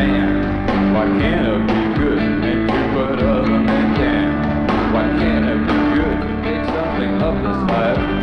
Why can't I be good do what other men can? Why can't I be good make something of this life?